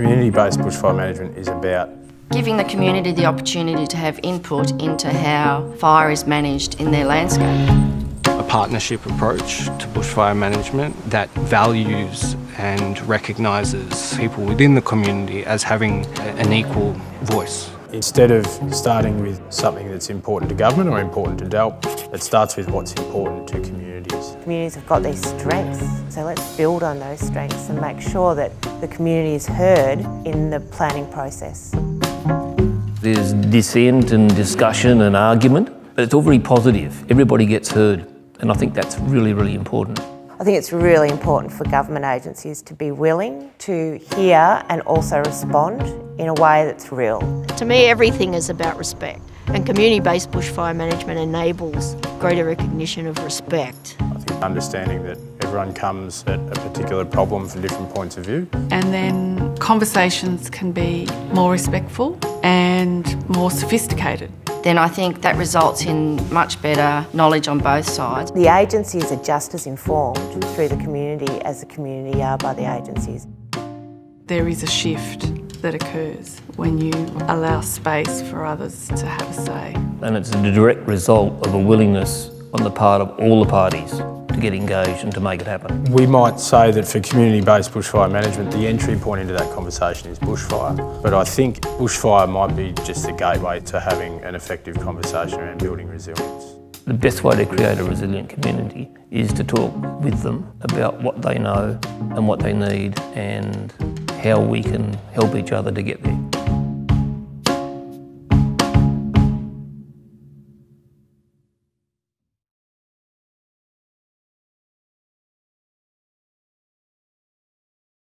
Community-based bushfire management is about Giving the community the opportunity to have input into how fire is managed in their landscape. A partnership approach to bushfire management that values and recognises people within the community as having an equal voice. Instead of starting with something that's important to government or important to DELWP, it starts with what's important to communities. Communities have got these strengths, so let's build on those strengths and make sure that the community is heard in the planning process. There's dissent and discussion and argument, but it's all very positive. Everybody gets heard, and I think that's really, really important. I think it's really important for government agencies to be willing to hear and also respond in a way that's real. To me, everything is about respect, and community-based bushfire management enables greater recognition of respect. I think understanding that everyone comes at a particular problem from different points of view. And then conversations can be more respectful and more sophisticated. Then I think that results in much better knowledge on both sides. The agencies are just as informed through the community as the community are by the agencies. There is a shift that occurs when you allow space for others to have a say. And it's a direct result of a willingness on the part of all the parties to get engaged and to make it happen. We might say that for community-based bushfire management, the entry point into that conversation is bushfire. But I think bushfire might be just the gateway to having an effective conversation around building resilience. The best way to create a resilient community is to talk with them about what they know and what they need and how we can help each other to get there.